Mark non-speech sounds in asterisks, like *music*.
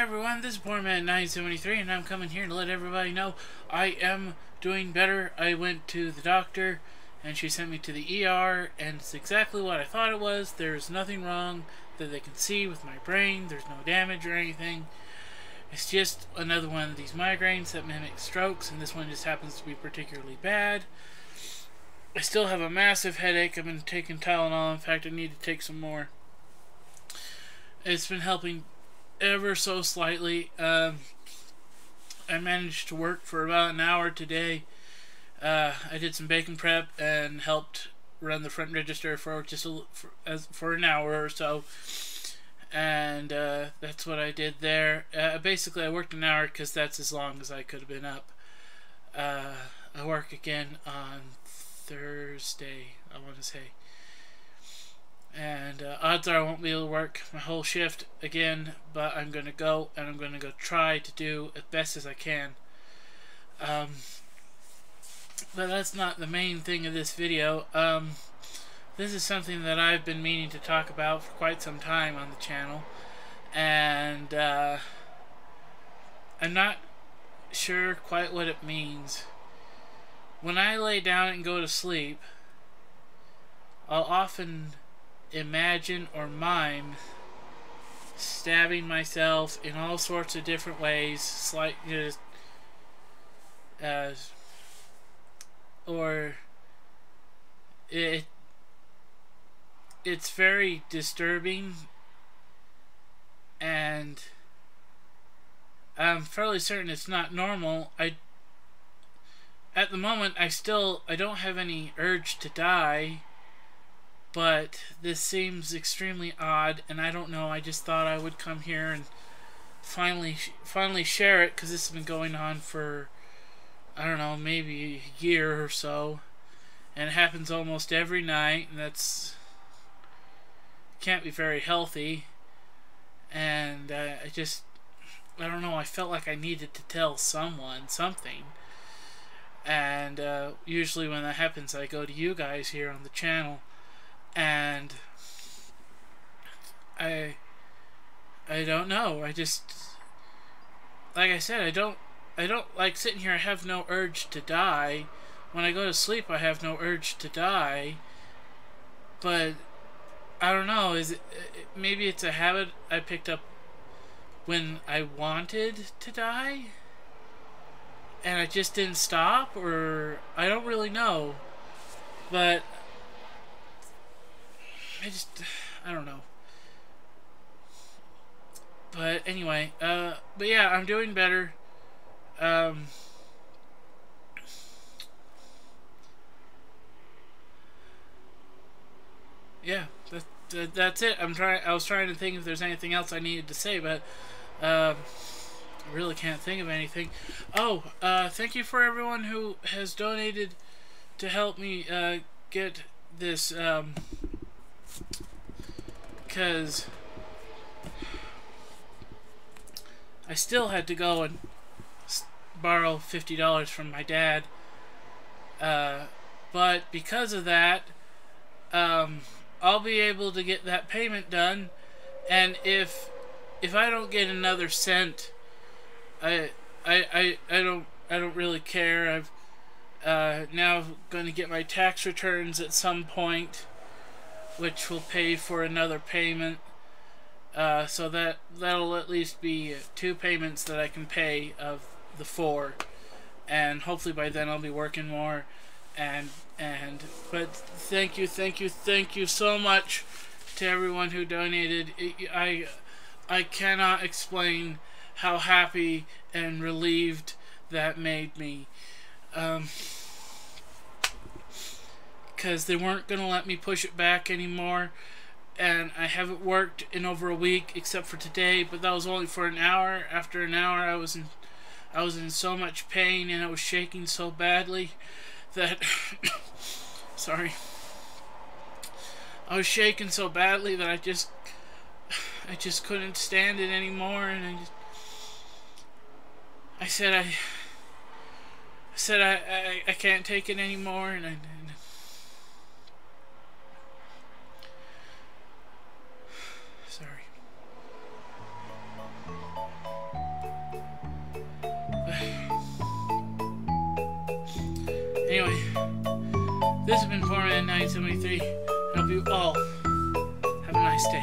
everyone, this is Poorman973 and I'm coming here to let everybody know I am doing better. I went to the doctor and she sent me to the ER and it's exactly what I thought it was. There's nothing wrong that they can see with my brain. There's no damage or anything. It's just another one of these migraines that mimic strokes and this one just happens to be particularly bad. I still have a massive headache. I've been taking Tylenol. In fact, I need to take some more. It's been helping ever so slightly. Um, I managed to work for about an hour today. Uh, I did some bacon prep and helped run the front register for just a, for, as, for an hour or so. And uh, that's what I did there. Uh, basically, I worked an hour because that's as long as I could have been up. Uh, I work again on Thursday, I want to say. And uh, odds are I won't be able to work my whole shift again, but I'm going to go and I'm going to go try to do as best as I can. Um, but that's not the main thing of this video. Um, this is something that I've been meaning to talk about for quite some time on the channel. And uh, I'm not sure quite what it means. When I lay down and go to sleep, I'll often imagine or mime stabbing myself in all sorts of different ways, like you know, uh, or it it's very disturbing and I'm fairly certain it's not normal. I at the moment I still I don't have any urge to die but this seems extremely odd and I don't know I just thought I would come here and finally finally share it because this has been going on for I don't know maybe a year or so and it happens almost every night and that's can't be very healthy and uh, I just I don't know I felt like I needed to tell someone something and uh, usually when that happens I go to you guys here on the channel and I I don't know. I just like I said, I don't I don't like sitting here I have no urge to die. When I go to sleep I have no urge to die. But I don't know, is it maybe it's a habit I picked up when I wanted to die? And I just didn't stop or I don't really know. But I just, I don't know. But anyway, uh, but yeah, I'm doing better. Um, yeah, that, that, that's it. I'm trying. I was trying to think if there's anything else I needed to say, but um, I really can't think of anything. Oh, uh, thank you for everyone who has donated to help me uh, get this. Um, because I still had to go and borrow $50 from my dad. Uh, but because of that, um, I'll be able to get that payment done. And if if I don't get another cent, I I I, I don't I don't really care. I've uh, now going to get my tax returns at some point which will pay for another payment. Uh, so that that'll at least be two payments that I can pay of the four, and hopefully by then I'll be working more. And and but thank you, thank you, thank you so much to everyone who donated. I I cannot explain how happy and relieved that made me. Um, because they weren't going to let me push it back anymore. And I haven't worked in over a week except for today, but that was only for an hour. After an hour, I was in, I was in so much pain and I was shaking so badly that, *coughs* sorry, I was shaking so badly that I just, I just couldn't stand it anymore. And I just, I said I, I said I, I, I can't take it anymore, and I. Anyway, this has been Poorman 973. I hope you all have a nice day.